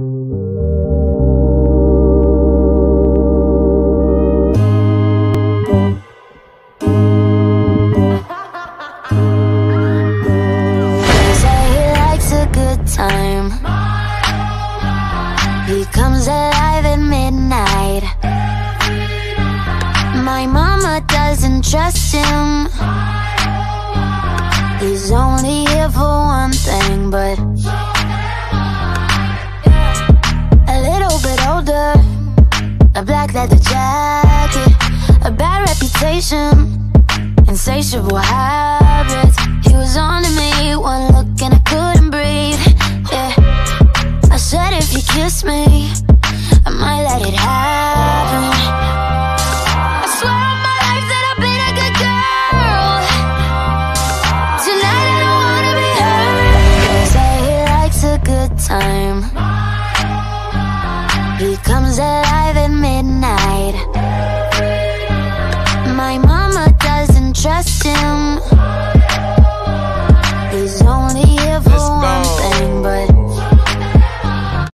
He comes alive at midnight. My mama doesn't trust him. He's only here for one thing, but insatiable habits. He was on to me, one look and I couldn't breathe. Yeah, I said if you kiss me, I might let it happen. I swear on mama